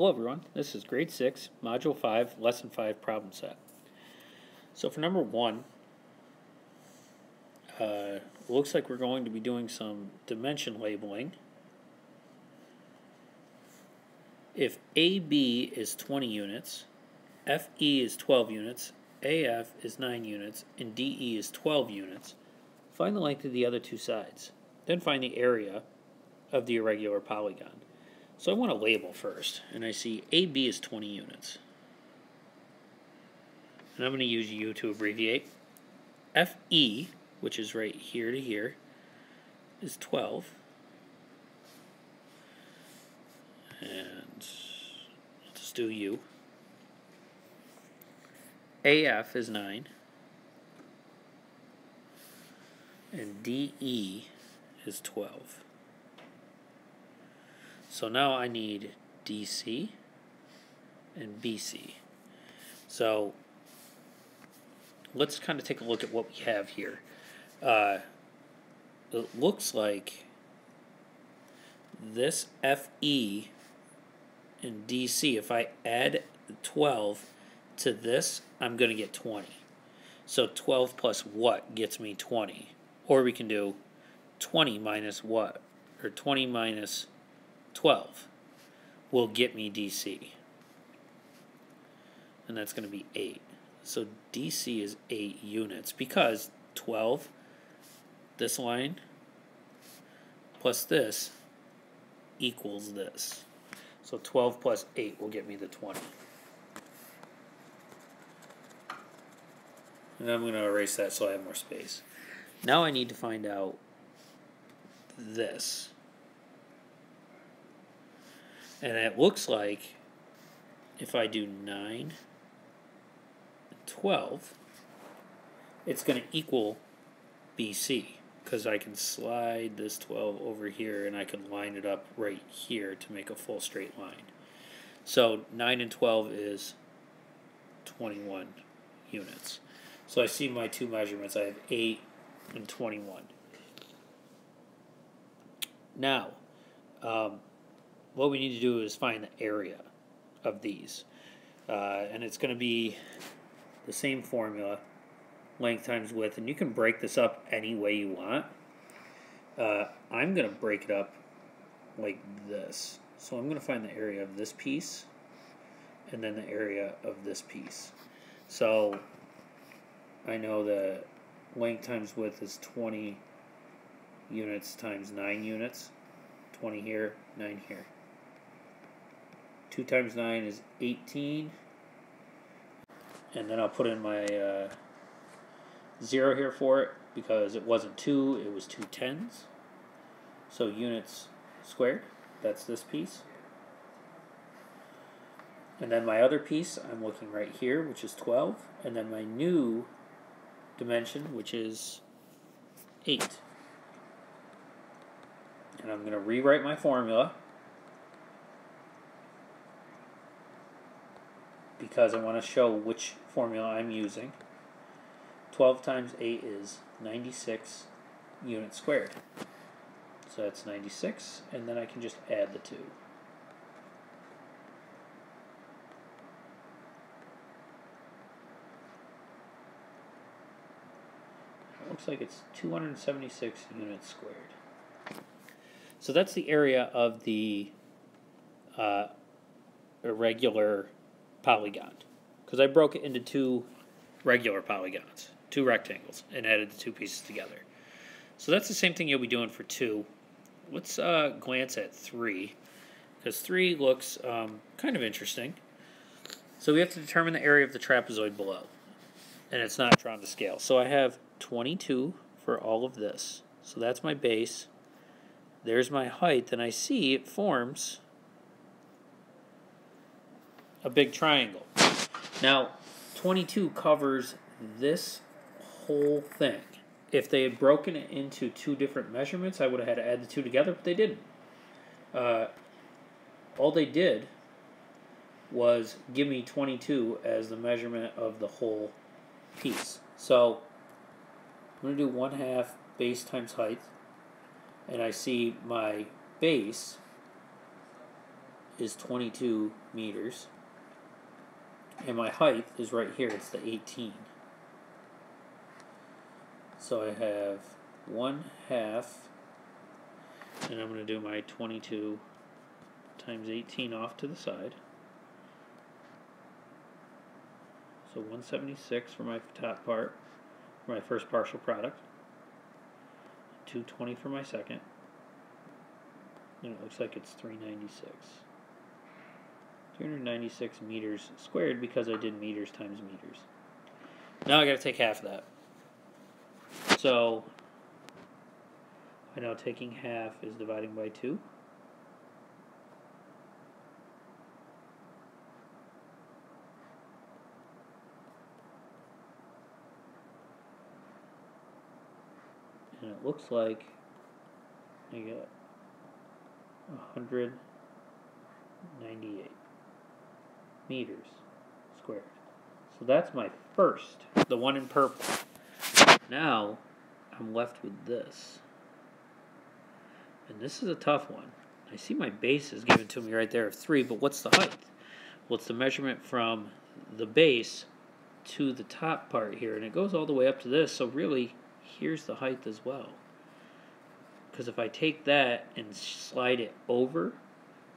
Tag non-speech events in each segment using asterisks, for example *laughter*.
Hello everyone, this is grade 6, module 5, lesson 5 problem set. So for number 1, uh, looks like we're going to be doing some dimension labeling. If AB is 20 units, FE is 12 units, AF is 9 units, and DE is 12 units, find the length of the other two sides. Then find the area of the irregular polygon. So I want to label first, and I see AB is 20 units. And I'm going to use U to abbreviate. FE, which is right here to here, is 12. And let's do U. AF is 9. And DE is 12. So now I need DC and BC. So let's kind of take a look at what we have here. Uh, it looks like this FE and DC, if I add 12 to this, I'm going to get 20. So 12 plus what gets me 20? Or we can do 20 minus what? Or 20 minus 12 will get me DC. And that's going to be 8. So DC is 8 units because 12, this line, plus this equals this. So 12 plus 8 will get me the 20. And I'm going to erase that so I have more space. Now I need to find out this. And it looks like if I do 9 12, it's going to equal BC because I can slide this 12 over here and I can line it up right here to make a full straight line. So 9 and 12 is 21 units. So I see my two measurements. I have 8 and 21. Now, um, what we need to do is find the area of these. Uh, and it's going to be the same formula, length times width, and you can break this up any way you want. Uh, I'm going to break it up like this. So I'm going to find the area of this piece and then the area of this piece. So I know the length times width is 20 units times 9 units. 20 here, 9 here. 2 times 9 is 18. And then I'll put in my uh, 0 here for it because it wasn't 2, it was two tens. So units squared, that's this piece. And then my other piece, I'm looking right here, which is 12. And then my new dimension, which is 8. And I'm going to rewrite my formula. Because I want to show which formula I'm using. 12 times 8 is 96 units squared. So that's 96, and then I can just add the 2. It looks like it's 276 units squared. So that's the area of the uh, irregular polygon because I broke it into two regular polygons, two rectangles, and added the two pieces together. So that's the same thing you'll be doing for two. Let's uh, glance at three because three looks um, kind of interesting. So we have to determine the area of the trapezoid below, and it's not drawn to scale. So I have 22 for all of this. So that's my base. There's my height, and I see it forms a big triangle. Now, 22 covers this whole thing. If they had broken it into two different measurements, I would have had to add the two together, but they didn't. Uh, all they did was give me 22 as the measurement of the whole piece. So I'm going to do 1 half base times height, and I see my base is 22 meters. And my height is right here, it's the 18. So I have one half, and I'm going to do my 22 times 18 off to the side. So 176 for my top part, for my first partial product. 220 for my second. And it looks like it's 396. 396 meters squared because I did meters times meters. Now I got to take half of that. So I know taking half is dividing by 2. And it looks like I got 198 meters squared. So that's my first, the one in purple. Now I'm left with this. And this is a tough one. I see my base is given to me right there of 3, but what's the height? Well, it's the measurement from the base to the top part here, and it goes all the way up to this, so really, here's the height as well. Because if I take that and slide it over,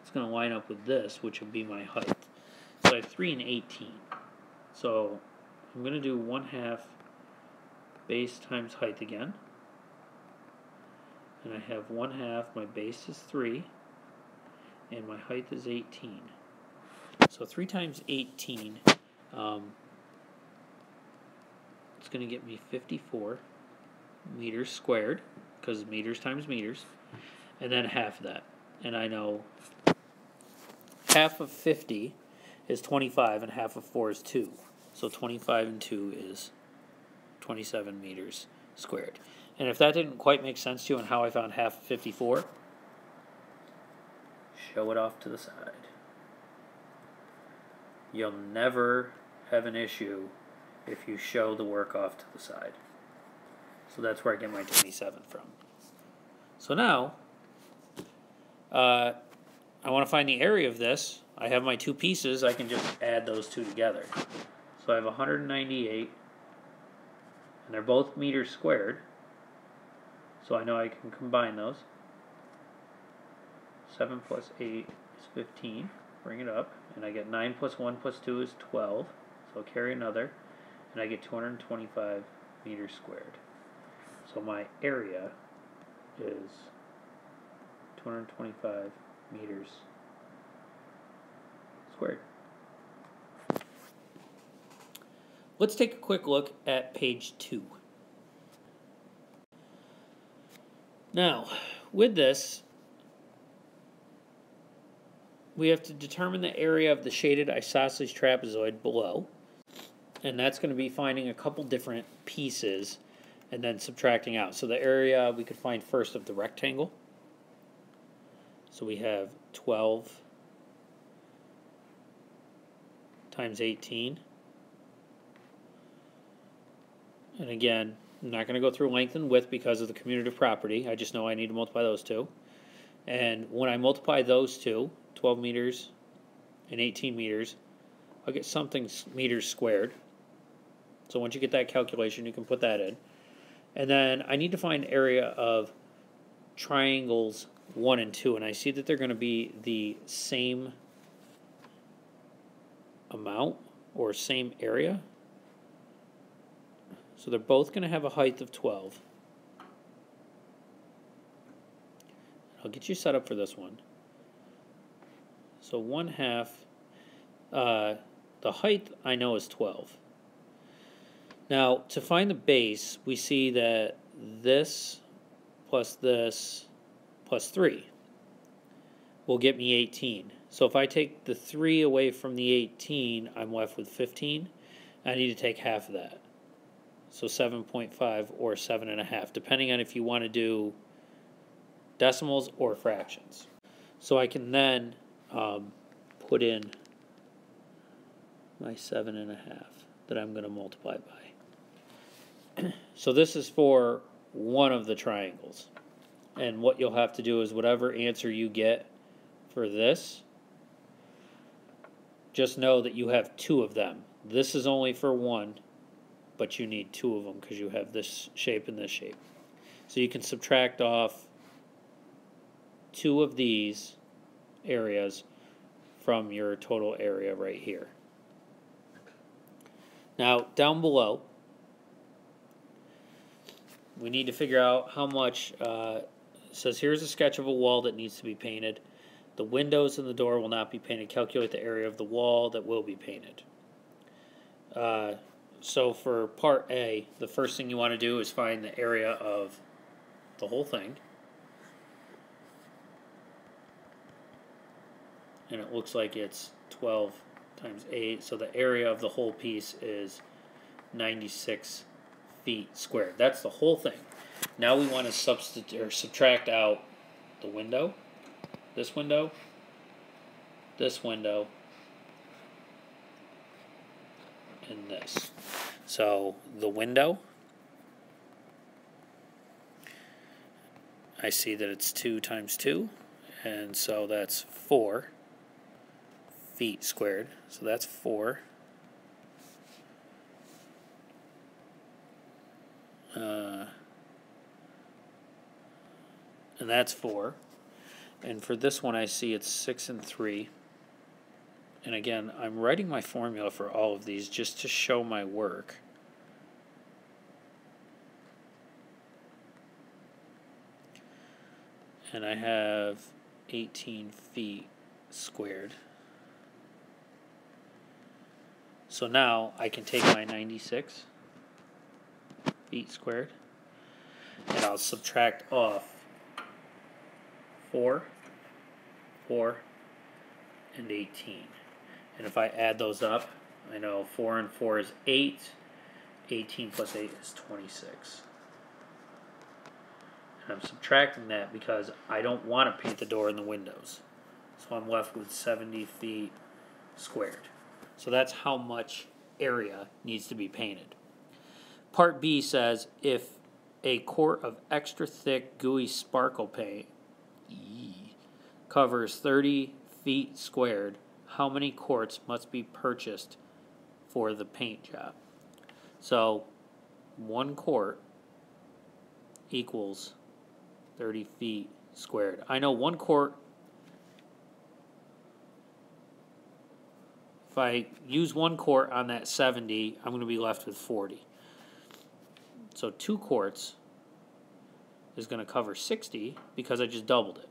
it's going to line up with this, which would be my height. So I have 3 and 18. So I'm going to do 1 half base times height again. And I have 1 half, my base is 3, and my height is 18. So 3 times 18, um, it's going to get me 54 meters squared because meters times meters, and then half that. And I know half of 50 is 25, and half of 4 is 2. So 25 and 2 is 27 meters squared. And if that didn't quite make sense to you on how I found half of 54, show it off to the side. You'll never have an issue if you show the work off to the side. So that's where I get my 27 from. So now, uh, I want to find the area of this. I have my two pieces. I can just add those two together. So I have 198, and they're both meters squared. So I know I can combine those. 7 plus 8 is 15. Bring it up. And I get 9 plus 1 plus 2 is 12. So I'll carry another. And I get 225 meters squared. So my area is 225 meters Let's take a quick look at page 2. Now, with this, we have to determine the area of the shaded isosceles trapezoid below. And that's going to be finding a couple different pieces and then subtracting out. So the area we could find first of the rectangle. So we have 12 times 18. And again, I'm not going to go through length and width because of the commutative property. I just know I need to multiply those two. And when I multiply those two, 12 meters and 18 meters, I'll get something meters squared. So once you get that calculation, you can put that in. And then I need to find area of triangles 1 and 2. And I see that they're going to be the same amount or same area. So they're both going to have a height of 12. I'll get you set up for this one. So 1 half, uh, the height I know is 12. Now, to find the base, we see that this plus this plus 3 will get me 18. So if I take the 3 away from the 18, I'm left with 15. I need to take half of that. So 7.5 or 7.5, depending on if you want to do decimals or fractions. So I can then um, put in my 7.5 that I'm going to multiply by. *clears throat* so this is for one of the triangles. And what you'll have to do is whatever answer you get for this, just know that you have two of them. This is only for one, but you need two of them because you have this shape and this shape. So you can subtract off two of these areas from your total area right here. Now, down below, we need to figure out how much, uh, says here's a sketch of a wall that needs to be painted. The windows and the door will not be painted. Calculate the area of the wall that will be painted. Uh, so for part A, the first thing you want to do is find the area of the whole thing. And it looks like it's 12 times 8. So the area of the whole piece is 96 feet squared. That's the whole thing. Now we want to substitute or subtract out the window, this window, this window, and this. So the window, I see that it's 2 times 2, and so that's 4 feet squared. So that's 4. Uh, and that's 4. And for this one, I see it's 6 and 3. And again, I'm writing my formula for all of these just to show my work. And I have 18 feet squared. So now I can take my 96 feet squared and I'll subtract off 4, 4, and 18. And if I add those up, I know 4 and 4 is 8, 18 plus 8 is 26. And I'm subtracting that because I don't want to paint the door and the windows. So I'm left with 70 feet squared. So that's how much area needs to be painted. Part B says if a quart of extra thick gooey sparkle paint covers 30 feet squared, how many quarts must be purchased for the paint job? So one quart equals 30 feet squared. I know one quart If I use one quart on that 70, I'm going to be left with 40. So two quarts is going to cover 60 because I just doubled it.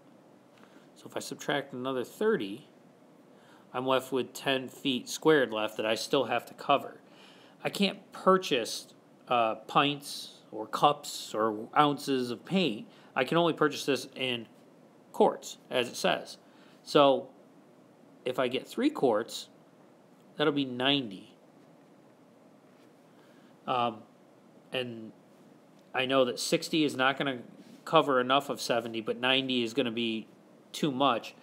If I subtract another 30, I'm left with 10 feet squared left that I still have to cover. I can't purchase uh, pints or cups or ounces of paint. I can only purchase this in quarts, as it says. So if I get three quarts, that'll be 90. Um, and I know that 60 is not going to cover enough of 70, but 90 is going to be too much.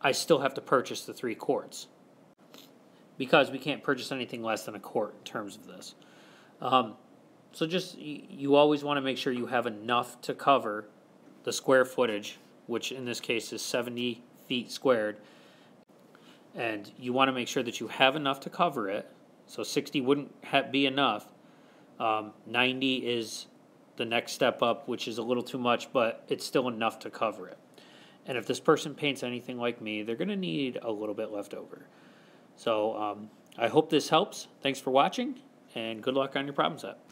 I still have to purchase the three quarts because we can't purchase anything less than a quart in terms of this. Um, so just you always want to make sure you have enough to cover the square footage, which in this case is 70 feet squared, and you want to make sure that you have enough to cover it. So 60 wouldn't be enough. Um, 90 is the next step up, which is a little too much, but it's still enough to cover it. And if this person paints anything like me, they're going to need a little bit left over. So um, I hope this helps. Thanks for watching, and good luck on your problem set.